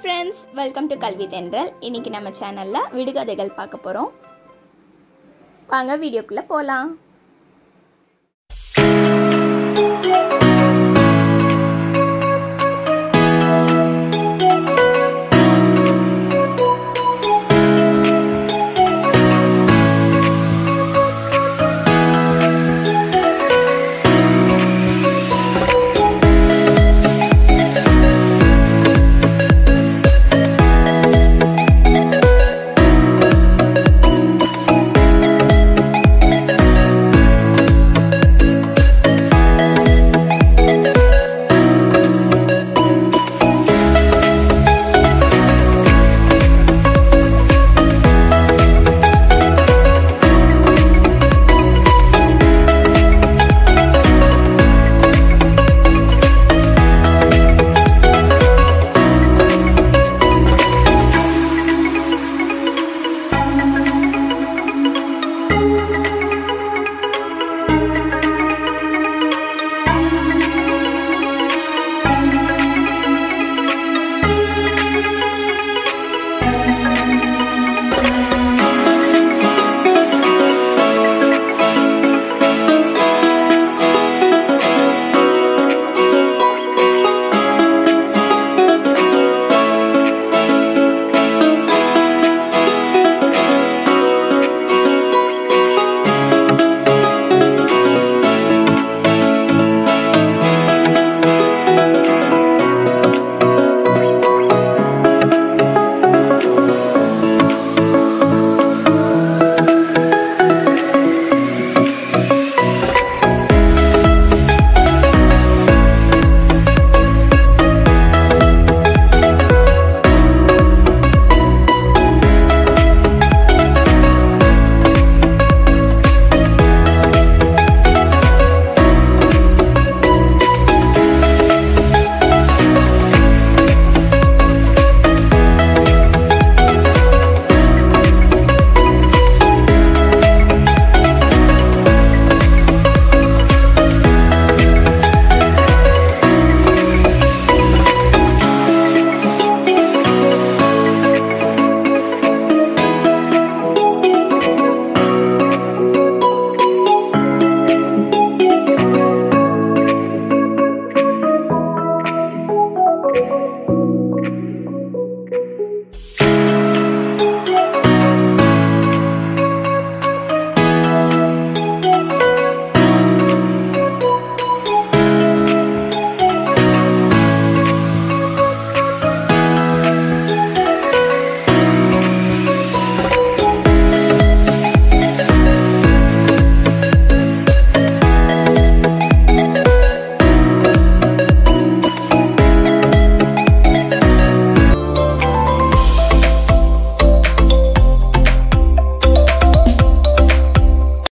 friends welcome to கல்வி தென்றல் இன்னைக்கு நம்ம சேனலில் விடுகதைகள் பார்க்க போகிறோம் வாங்க வீடியோக்குள்ளே போகலாம்